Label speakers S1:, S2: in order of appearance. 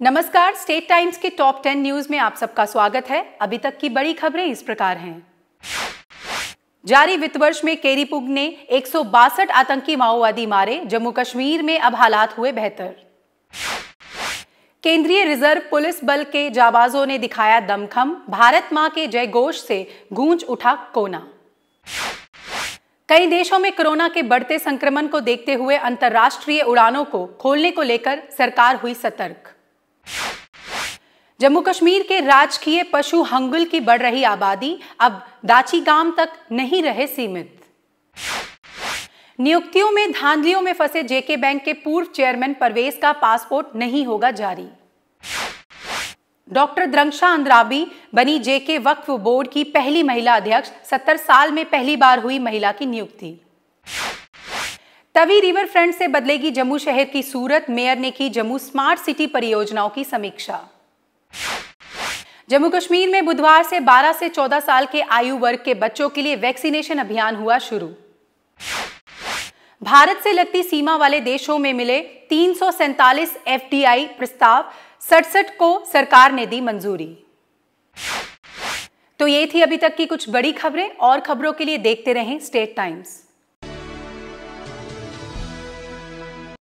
S1: नमस्कार state times के top ten news में आप सबका स्वागत है। अभी तक की बड़ी खबरें इस प्रकार हैं। जारी वित्त वर्ष में केरीपुग ने एक सौ बासठ आतंकी माओवादी मारे जम्मू कश्मीर में अब हालात हुए बेहतर। केंद्रीय रिज़र्व पुलिस बल के जाबाजों ने दिखाया दमखम, भारत माँ के जय घोष से गूंज उठा कोना। कई देशों में कोरोना के बढ़ते संक्रमण को देखते हुए अंतर्राष्ट्रीय उड़ानों को खोलने को लेकर सरकार हुई सतर्क। जम्मू कश्मीर के राजकीय पशु हंगुल की बढ़ रही आबादी अब दाची गाँव तक नहीं रहे सीमित। नियुक्तियों में धांधलियों में फंसे जेके बैंक के पूर्व चेयरमैन परवेज का पासपोर्ट नहीं होगा जारी। डॉक्टर द्रंक्षा अंद्राबी बनी जेके वक्फ बोर्ड की पहली महिला अध्यक्ष 70 साल में पहली बार हुई महिला की नियुक्ति। तवी रिवर फ्रंट से बदलेगी जम्मू शहर की सूरत, मेयर ने की जम्मू स्मार्ट सिटी परियोजनाओं की समीक्षा। जम्मू कश्मीर में बुधवार से 12 से 14 साल के आयु वर्ग के बच्चों के लिए वैक्सीनेशन अभियान हुआ शुरू। भारत से लगती सीमा वाले देशों में मिले तीन एफडीआई प्रस्ताव, सड़सठ को सरकार ने दी मंजूरी। तो ये थी अभी तक की कुछ बड़ी खबरें। और खबरों के लिए देखते रहें स्टेट टाइम्स।